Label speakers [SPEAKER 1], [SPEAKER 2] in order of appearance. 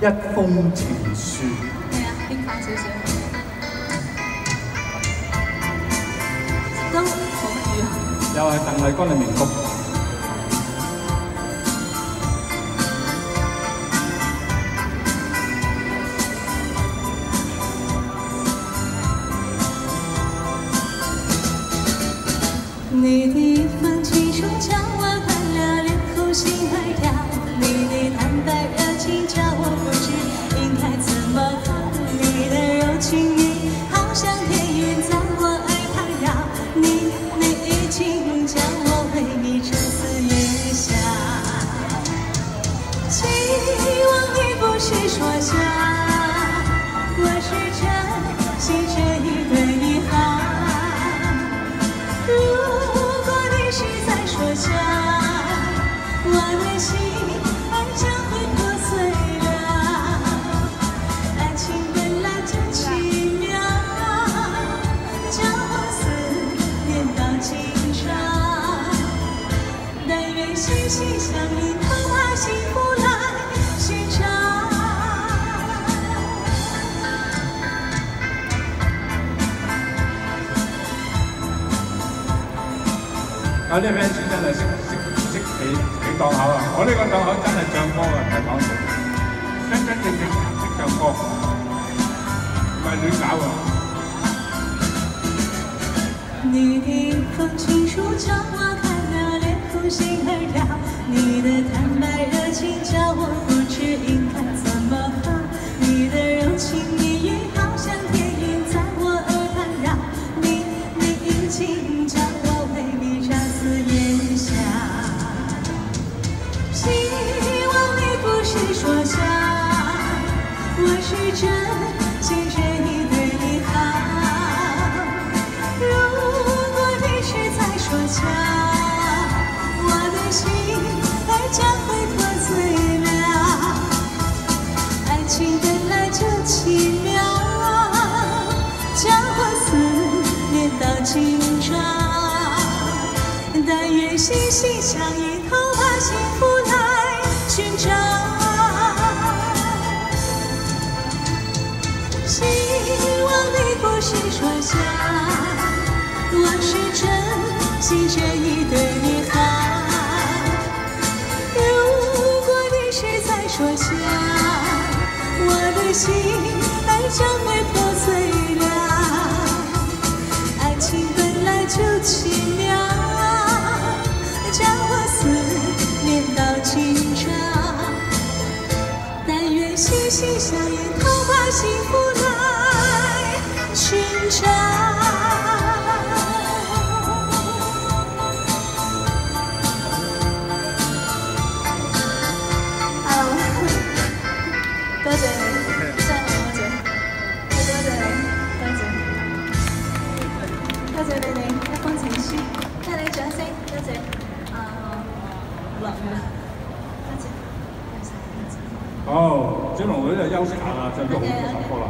[SPEAKER 1] 一封情书。
[SPEAKER 2] 系啊，轻快少少，都冇乜语行。
[SPEAKER 1] 又系邓丽君嘅名曲。
[SPEAKER 2] 你的 是说假，我是真心真意对你好。如果你是在说假，我的心爱将会破碎了。爱情本来就奇妙，叫我思念到今朝。但愿心心相印，
[SPEAKER 1] 我！呢個 fans 真係識識識企企檔口啊！我呢個檔口真係唱歌嘅，唔係講笑，真真正正識唱歌，唔係亂搞啊！
[SPEAKER 2] 你的一封情书将我看了脸红心儿跳，你的坦白热情叫我念到今朝。但愿心心相印，偷把幸福来寻找。希望你不是说假，我是真心真意对你好。如果你是在说假，我的心爱将会心心相印，偷把幸福来寻找。好，多谢你，真係多謝，多謝你，多謝，多謝你哋一封情書，聽你掌聲，多